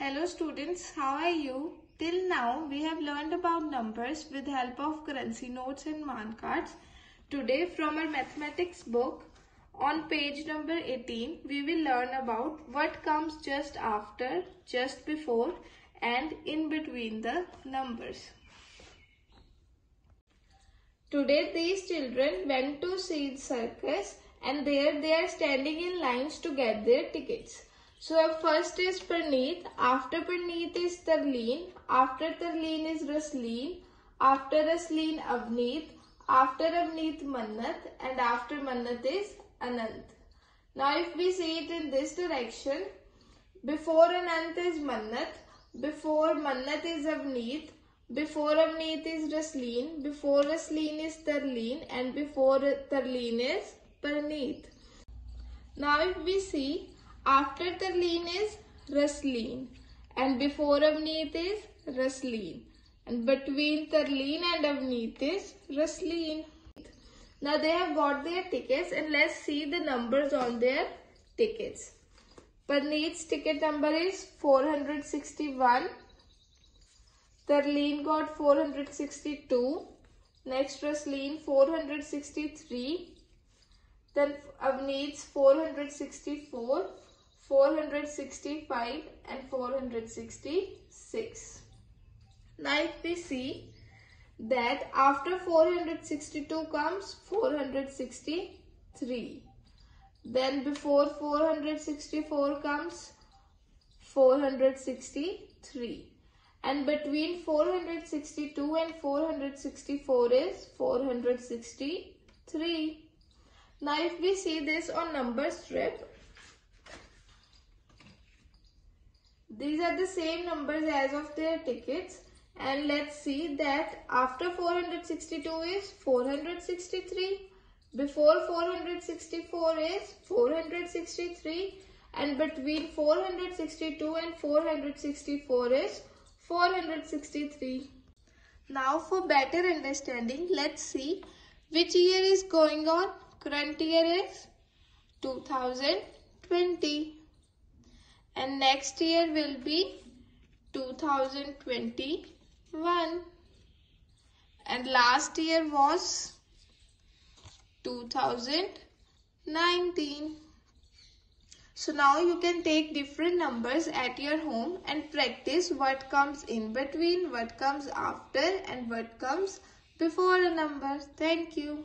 Hello students, how are you? Till now we have learned about numbers with help of currency notes and man cards. Today from our mathematics book on page number 18 we will learn about what comes just after, just before and in between the numbers. Today these children went to see the circus and there they are standing in lines to get their tickets. So first is Praneeth, after Praneeth is Tarleen, after Tarleen is Rasleen, after Rasleen Avneet, after Avneet Mannat. And after Mannat is Anant. Now if we see it in this direction, before Anant is Mannat, before Mannat is Avneet, before Avneet is Rasleen, before Rasleen is Tarleen and before Tarleen is Praneeth. Now if we see after Tarleen is Rasleen and before Avneet is Rasleen and between Tarleen and Avneet is Rasleen. Now they have got their tickets and let's see the numbers on their tickets. Praneeth's ticket number is 461. Tarleen got 462. Next Rasleen 463. Then Avneet's 464. 465 and 466. Now if we see that after 462 comes 463. Then before 464 comes 463. And between 462 and 464 is 463. Now if we see this on number strip, These are the same numbers as of their tickets and let's see that after 462 is 463, before 464 is 463 and between 462 and 464 is 463. Now for better understanding, let's see which year is going on. Current year is 2020 and next year will be 2021 and last year was 2019 so now you can take different numbers at your home and practice what comes in between what comes after and what comes before a number. Thank you